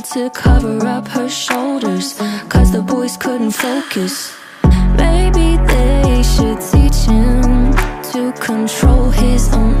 to cover up her shoulders Cause the boys couldn't focus Maybe they should teach him to control his own.